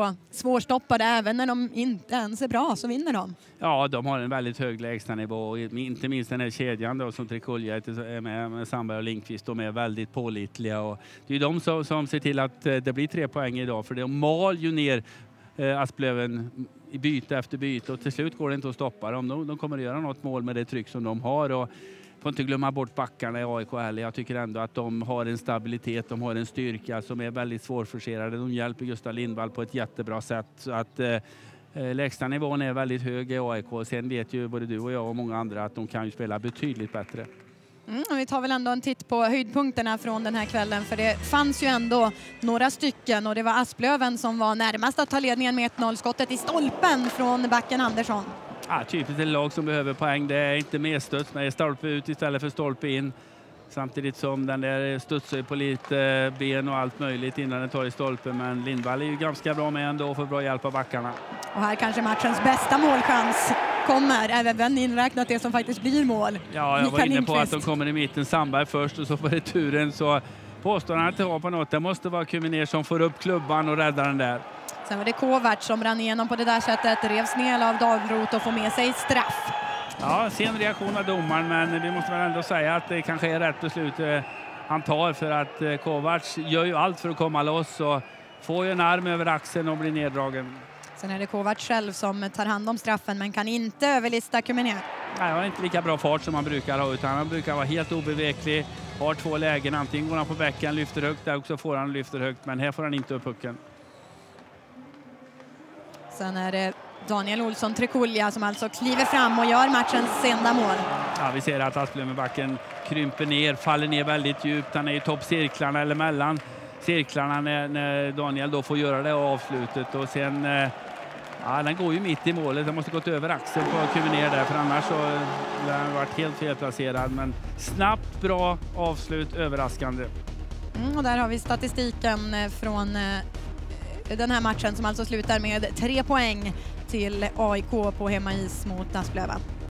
AIK svårstoppade även när de inte ens är bra så vinner de. Ja, de har en väldigt hög lägstanivå. Inte minst den här kedjan då, som Trikulja är med, med Sandberg och Lindqvist. De är väldigt pålitliga. Och det är de som, som ser till att eh, det blir tre poäng idag. För de mal ju ner eh, Asplöven i byte efter byte och till slut går det inte att stoppa dem. De, de kommer att göra något mål med det tryck som de har. Och får inte glömma bort backarna i AIK heller. Jag tycker ändå att de har en stabilitet, de har en styrka som är väldigt svårforcerade. De hjälper Gustav Lindvall på ett jättebra sätt. Så att, eh, eh lägsta nivån är väldigt hög i AIK. Sen vet ju både du och jag och många andra att de kan ju spela betydligt bättre. Mm, vi tar väl ändå en titt på höjdpunkterna från den här kvällen för det fanns ju ändå några stycken och det var Asplöven som var närmast att ta ledningen med 1-0 skottet i stolpen från backen Andersson. Ja, typiskt ett lag som behöver poäng. Det är inte medstuds, men stolpe ut istället för stolpe in. Samtidigt som den där studsar på lite ben och allt möjligt innan den tar i stolpen. Men Lindvall är ju ganska bra med ändå och får bra hjälp av backarna. Och här kanske matchens bästa målchans kommer, även inräknat det som faktiskt blir mål. Ja, jag var inne på att de kommer i mitten. Sandberg först och så på returen så påstår han att det var på något. Det måste vara Kuminer som får upp klubban och räddar den där. Sen var det Kovac som rann igenom på det där sättet, revs ner av Dahlroth och får med sig straff. Ja, sen reaktion av domaren, men vi måste väl ändå säga att det kanske är rätt beslut eh, han tar för att eh, Kovac gör ju allt för att komma loss och får ju en arm över axeln och blir neddragen. Sen är det Kovac själv som tar hand om straffen men kan inte överlista Kuminer. Nej, han har inte lika bra fart som han brukar ha utan han brukar vara helt obeveklig. Har två lägen, antingen går han på bäcken, lyfter högt, där också får han lyfter högt men här får han inte upp pucken. Sen är det Daniel Olsson Trekulja som alltså kliver fram och gör matchens enda mål. Ja, vi ser att Asplövenbacken krymper ner, faller ner väldigt djupt. Han är i toppcirklarna eller mellan cirklarna när, när, Daniel då får göra det avslutet. Och sen, eh, ja, den går ju mitt i målet. Den måste gått över axeln på Kuminer där för annars så hade den varit helt felplacerad. Men snabbt, bra avslut, överraskande. Mm, och där har vi statistiken eh, från eh, den här matchen som alltså slutar med tre poäng till AIK på hemmais mot Asplöva.